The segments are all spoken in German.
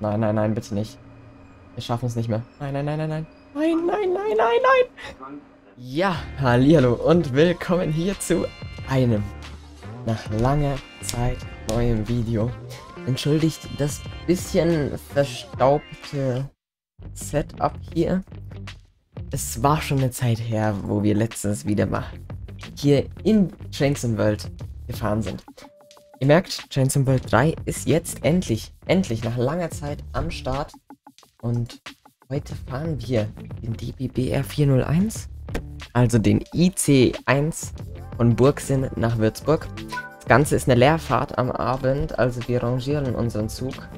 Nein, nein, nein, bitte nicht. Wir schaffen es nicht mehr. Nein, nein, nein, nein, nein. Nein, nein, nein, nein, nein. Ja, hallo und willkommen hier zu einem nach langer Zeit neuem Video. Entschuldigt das bisschen verstaubte Setup hier. Es war schon eine Zeit her, wo wir letztens wieder mal hier in Chainsaw World gefahren sind. Ihr merkt, Chainsaw World 3 ist jetzt endlich, endlich nach langer Zeit am Start. Und heute fahren wir den DBBR 401, also den IC1 von Burgsinn nach Würzburg. Das Ganze ist eine Leerfahrt am Abend, also wir rangieren unseren Zug.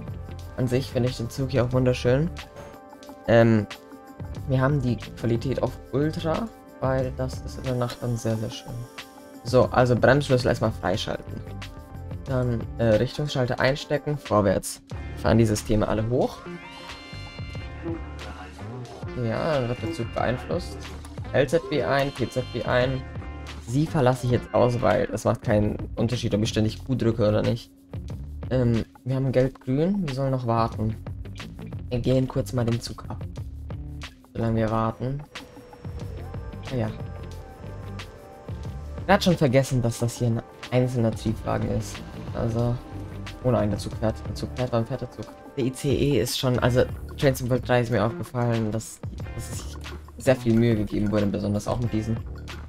An sich finde ich den Zug hier auch wunderschön. Ähm, wir haben die Qualität auf Ultra, weil das ist in der Nacht dann sehr, sehr schön. So, also Bremsschlüssel erstmal freischalten. Dann äh, Richtungsschalter einstecken, vorwärts. Fahren die Systeme alle hoch. Ja, dann wird der Zug beeinflusst. LZB ein, PZB ein. Sie verlasse ich jetzt aus, weil es macht keinen Unterschied, ob ich ständig Q drücke oder nicht. Ähm, wir haben gelb-grün, wir sollen noch warten. Wir gehen kurz mal den Zug ab. Solange wir warten. Ah ja. Ich hatte schon vergessen, dass das hier ein einzelner Triebwagen ist. Also, ohne einen Zug fährt. Der Zug fährt, wann fährt der ICE ist schon, also Trains World 3 ist mir aufgefallen, dass, dass sich sehr viel Mühe gegeben wurde, besonders auch mit diesen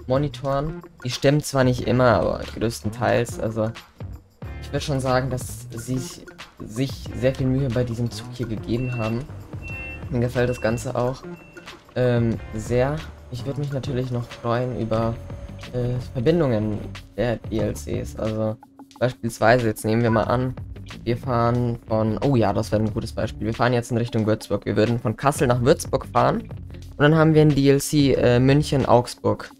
Monitoren. Die stimmen zwar nicht immer, aber größtenteils, also ich würde schon sagen, dass sie sich sehr viel Mühe bei diesem Zug hier gegeben haben. Mir gefällt das Ganze auch ähm, sehr. Ich würde mich natürlich noch freuen über äh, Verbindungen der DLCs, also Beispielsweise, jetzt nehmen wir mal an, wir fahren von, oh ja, das wäre ein gutes Beispiel. Wir fahren jetzt in Richtung Würzburg. Wir würden von Kassel nach Würzburg fahren. Und dann haben wir ein DLC äh, München-Augsburg.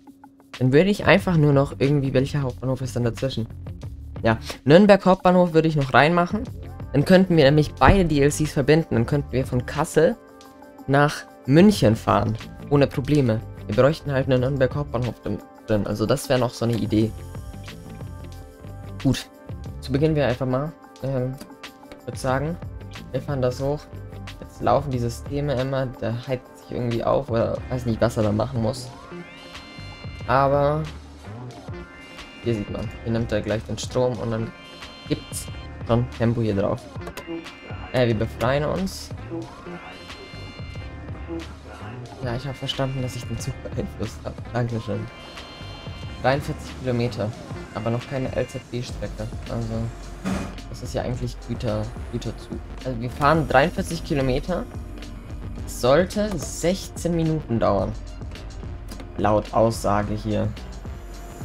Dann würde ich einfach nur noch irgendwie, welcher Hauptbahnhof ist dann dazwischen? Ja, Nürnberg Hauptbahnhof würde ich noch reinmachen. Dann könnten wir nämlich beide DLCs verbinden. Dann könnten wir von Kassel nach München fahren. Ohne Probleme. Wir bräuchten halt einen Nürnberg Hauptbahnhof drin. Also das wäre noch so eine Idee. Gut, zu beginnen wir einfach mal. Ähm, würde sagen, wir fahren das hoch. Jetzt laufen die Systeme immer, der heizt sich irgendwie auf oder weiß nicht, was er da machen muss. Aber hier sieht man, hier nimmt er gleich den Strom und dann gibt's schon Tempo hier drauf. Äh, wir befreien uns. Ja, ich habe verstanden, dass ich den Zug beeinflusst habe. Dankeschön. 43 Kilometer aber noch keine LZB-Strecke. Also, das ist ja eigentlich Güter, Güterzug. Also, wir fahren 43 Kilometer. Es sollte 16 Minuten dauern. Laut Aussage hier.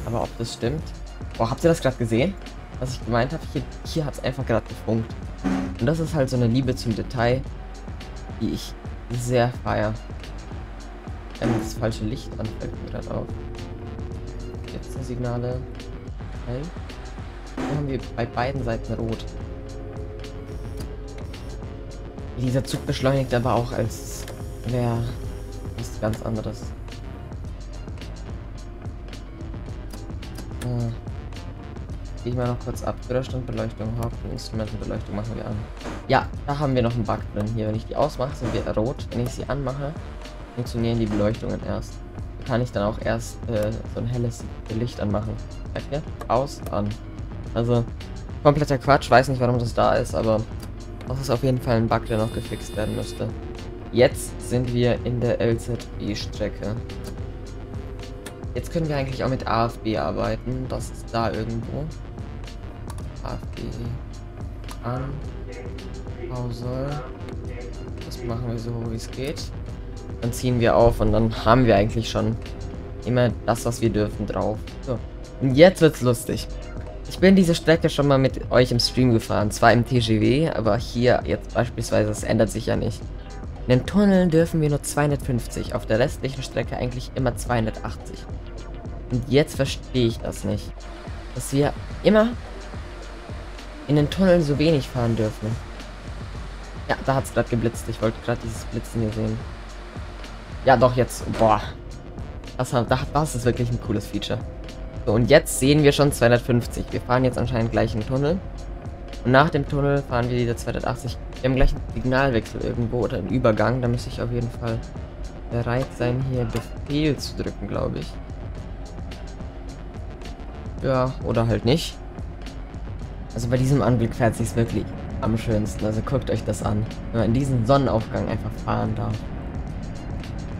Aber ob das stimmt? Boah, habt ihr das gerade gesehen? Was ich gemeint habe? Hier, hier hat es einfach gerade gefunkt. Und das ist halt so eine Liebe zum Detail, die ich sehr feier. Ähm, das falsche Licht anfällt mir gerade auf. Jetzt Signale. Okay. Hier haben wir bei beiden Seiten rot. Dieser Zug beschleunigt aber auch als wäre was ganz anderes. Äh, ich mal noch kurz ab. Widerstandbeleuchtung, Hauptinstrumentenbeleuchtung machen wir an. Ja, da haben wir noch einen Bug drin. Hier, wenn ich die ausmache, sind wir rot. Wenn ich sie anmache, funktionieren die Beleuchtungen erst. Kann ich dann auch erst äh, so ein helles Licht anmachen. Okay. Aus, an. Also, kompletter Quatsch. Weiß nicht, warum das da ist, aber das ist auf jeden Fall ein Bug, der noch gefixt werden müsste. Jetzt sind wir in der LZB-Strecke. Jetzt können wir eigentlich auch mit AFB arbeiten. Das ist da irgendwo. AFB an. Pause. Das machen wir so, wie es geht. Dann ziehen wir auf und dann haben wir eigentlich schon immer das, was wir dürfen, drauf. So. Und jetzt wird's lustig. Ich bin diese Strecke schon mal mit euch im Stream gefahren. Zwar im TGW, aber hier jetzt beispielsweise, das ändert sich ja nicht. In den Tunneln dürfen wir nur 250, auf der restlichen Strecke eigentlich immer 280. Und jetzt verstehe ich das nicht. Dass wir immer in den Tunneln so wenig fahren dürfen. Ja, da hat es gerade geblitzt. Ich wollte gerade dieses Blitzen hier sehen. Ja, doch, jetzt. Boah. Das, das ist wirklich ein cooles Feature. So, und jetzt sehen wir schon 250. Wir fahren jetzt anscheinend gleich einen Tunnel. Und nach dem Tunnel fahren wir diese 280 Wir haben gleich einen Signalwechsel irgendwo oder einen Übergang. Da müsste ich auf jeden Fall bereit sein, hier Befehl zu drücken, glaube ich. Ja, oder halt nicht. Also bei diesem Anblick fährt sich wirklich am schönsten. Also guckt euch das an. Wenn man in diesen Sonnenaufgang einfach fahren darf.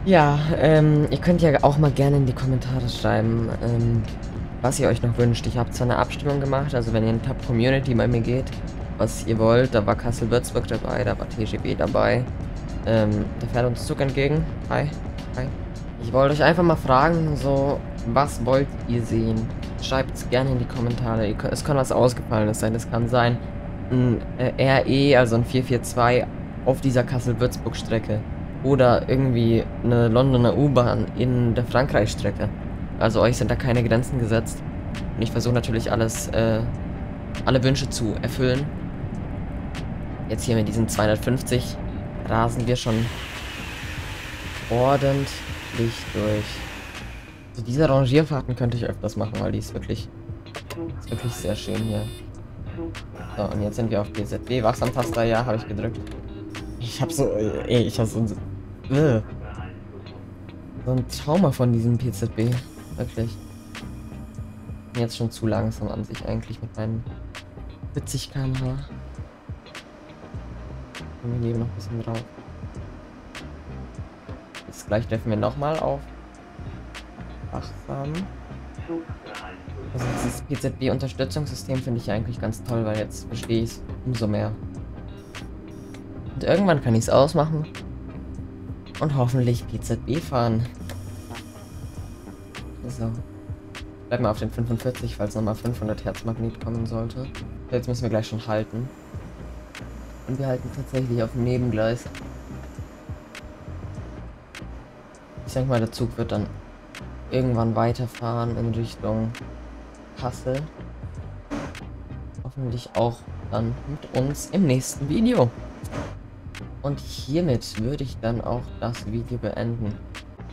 Ja, ähm, ihr könnt ja auch mal gerne in die Kommentare schreiben, ähm, was ihr euch noch wünscht. Ich habe zwar eine Abstimmung gemacht, also wenn ihr in Tab Community bei mir geht, was ihr wollt, da war Kassel-Würzburg dabei, da war TGB dabei. Ähm, da fährt uns Zug entgegen. Hi. Hi. Ich wollte euch einfach mal fragen, so, was wollt ihr sehen? Schreibt es gerne in die Kommentare. Es kann was Ausgefallenes sein. Es kann sein, ein äh, RE, also ein 442 auf dieser Kassel-Würzburg-Strecke. Oder irgendwie eine Londoner U-Bahn in der Frankreich-Strecke. Also euch sind da keine Grenzen gesetzt. Und ich versuche natürlich alles, äh, alle Wünsche zu erfüllen. Jetzt hier mit diesen 250 rasen wir schon ordentlich durch. Also diese Rangierfahrten könnte ich öfters machen, weil die ist wirklich, ist wirklich sehr schön hier. So, und jetzt sind wir auf GZB. Wachsamtaster, ja, habe ich gedrückt. Ich habe so, ey, ich habe so, äh, so ein Trauma von diesem PZB. Wirklich. Jetzt schon zu langsam an sich eigentlich mit meinen 40 km/h. Und wir geben noch ein bisschen drauf. Jetzt gleich treffen wir nochmal auf. Wachsam. Also dieses PZB-Unterstützungssystem finde ich eigentlich ganz toll, weil jetzt verstehe ich es umso mehr. Und irgendwann kann ich es ausmachen und hoffentlich PZB fahren. So. Bleiben wir auf den 45, falls nochmal 500 Hertz Magnet kommen sollte. Jetzt müssen wir gleich schon halten. Und wir halten tatsächlich auf dem Nebengleis. Ich denke mal, der Zug wird dann irgendwann weiterfahren in Richtung Kassel. Hoffentlich auch dann mit uns im nächsten Video. Und hiermit würde ich dann auch das Video beenden.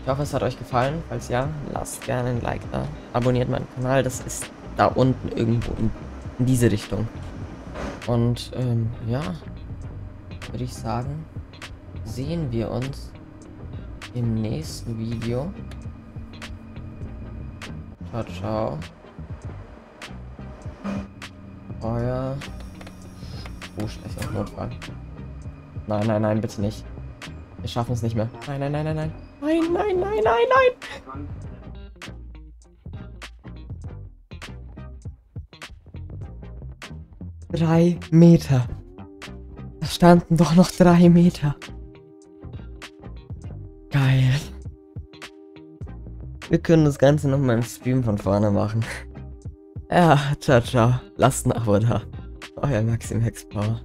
Ich hoffe, es hat euch gefallen. Falls ja, lasst gerne ein Like da. Abonniert meinen Kanal. Das ist da unten irgendwo in, in diese Richtung. Und ähm, ja, würde ich sagen, sehen wir uns im nächsten Video. Ciao, ciao. Euer Buchsprecher Notfall. Nein, nein, nein, bitte nicht. Wir schaffen es nicht mehr. Nein, nein, nein, nein, nein. Nein, nein, nein, nein, nein. Drei Meter. Da standen doch noch drei Meter. Geil. Wir können das Ganze noch mal im Stream von vorne machen. Ja, ciao, ciao. Lasst ein Abo da. Euer Maxim Hexpower.